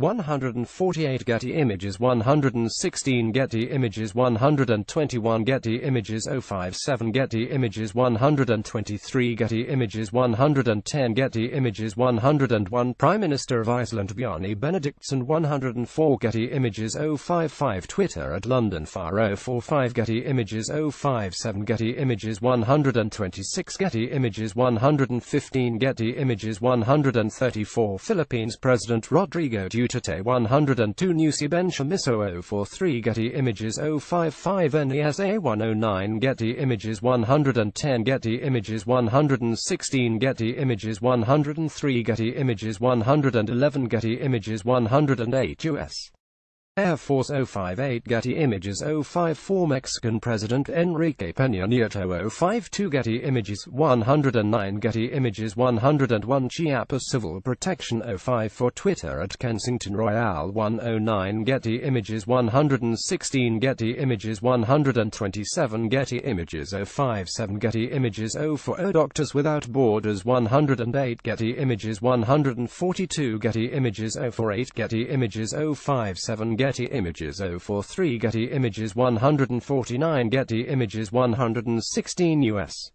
148 Getty Images 116 Getty Images 121 Getty Images 057 Getty Images 123 Getty Images 110 Getty Images 101 Prime Minister of Iceland Bjarni Benediktsson 104 Getty Images 055 Twitter at London Fire 045 Getty Images 057 Getty Images 126 Getty Images 115 Getty Images 134 Philippines President Rodrigo Duterte Duterte 102 Nusibencha Miso 043 Getty Images 055 NESA 109 Getty Images 110 Getty Images 116 Getty Images 103 Getty Images 111 Getty Images 108 US Air Force 058 Getty Images 054 Mexican President Enrique Peña Nieto 052 Getty Images 109 Getty Images 101 Chiapas Civil Protection 054 Twitter at Kensington Royal 109 Getty Images 116 Getty Images 127 Getty Images 057 Getty Images 040 Doctors Without Borders 108 Getty Images 142 Getty Images 048 Getty Images 057 Getty Getty Images 043 Getty Images 149 Getty Images 116 US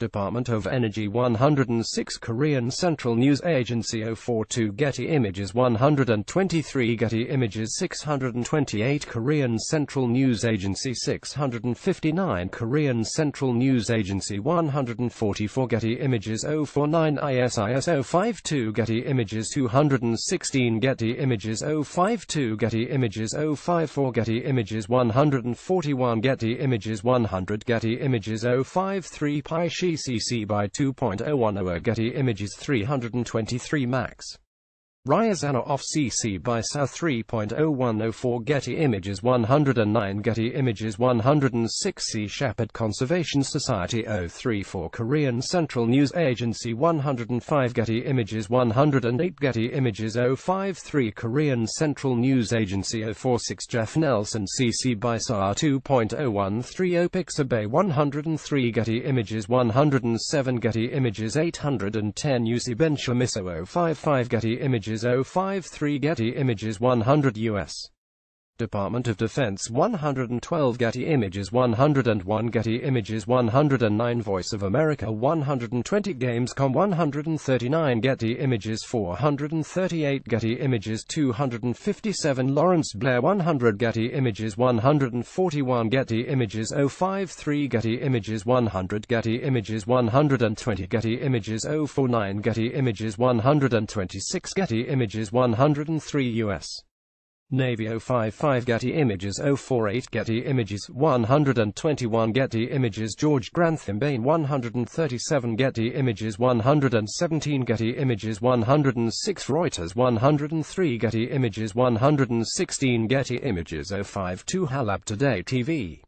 Department of Energy 106 Korean Central News Agency 042 Getty Images 123 Getty Images 628 Korean Central News Agency 659 Korean Central News Agency 144 Getty Images 049 ISIS 052 Getty Images 216 Getty Images 052 Getty Images 054 Getty Images 141 Getty Images 100 Getty Images 053 Pi CC by 2.010 Getty Images 323 Max Ryazanov off CC by South 3.0104 Getty Images 109 Getty Images 106 Sea Shepherd Conservation Society 034 Korean Central News Agency 105 Getty Images 108 Getty Images 053 Korean Central News Agency 046 Jeff Nelson CC by SAR 2.013 Pixabay 103 Getty Images 107 Getty Images 810 UC Benchamiso 055 Getty Images Images 053 Getty Images 100 US Department of Defense 112 Getty Images 101 Getty Images 109 Voice of America 120 Gamescom 139 Getty Images 438 Getty Images 257 Lawrence Blair 100 Getty Images 141 Getty Images 053 Getty Images 100 Getty Images 120 Getty Images 049 Getty Images 126 Getty Images 103 US Navy 055 Getty Images 048 Getty Images 121 Getty Images George Grantham Bain 137 Getty Images 117 Getty Images 106 Reuters 103 Getty Images 116 Getty Images 052 Halab Today TV